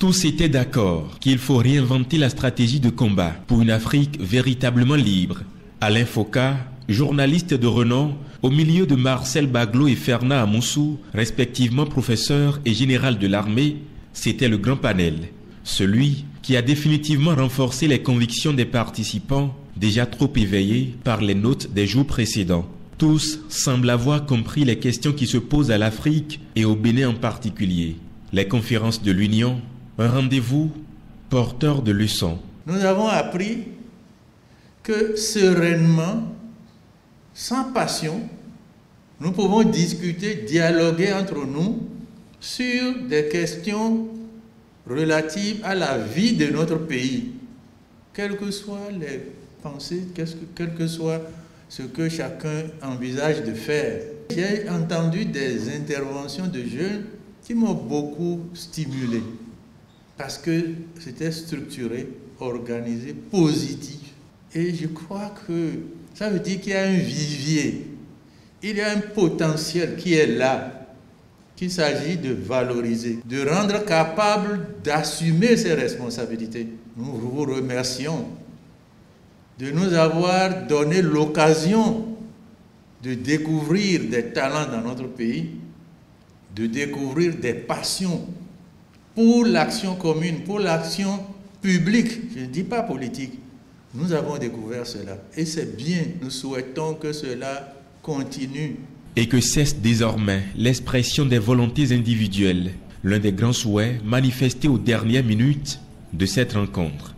Tous étaient d'accord qu'il faut réinventer la stratégie de combat pour une Afrique véritablement libre. Alain Foucault, journaliste de renom, au milieu de Marcel Baglo et Fernand Amoussou, respectivement professeur et général de l'armée, c'était le grand panel. Celui qui a définitivement renforcé les convictions des participants, déjà trop éveillés par les notes des jours précédents. Tous semblent avoir compris les questions qui se posent à l'Afrique et au Bénin en particulier. Les conférences de l'Union, un rendez-vous porteur de leçons. Nous avons appris que sereinement, sans passion, nous pouvons discuter, dialoguer entre nous sur des questions relatives à la vie de notre pays, quelles que soient les pensées, quel que soit ce que chacun envisage de faire. J'ai entendu des interventions de jeunes qui m'ont beaucoup stimulé parce que c'était structuré, organisé, positif. Et je crois que ça veut dire qu'il y a un vivier, il y a un potentiel qui est là, qu'il s'agit de valoriser, de rendre capable d'assumer ses responsabilités. Nous vous remercions de nous avoir donné l'occasion de découvrir des talents dans notre pays, de découvrir des passions pour l'action commune, pour l'action publique, je ne dis pas politique. Nous avons découvert cela et c'est bien, nous souhaitons que cela continue. Et que cesse désormais l'expression des volontés individuelles, l'un des grands souhaits manifestés aux dernières minutes de cette rencontre.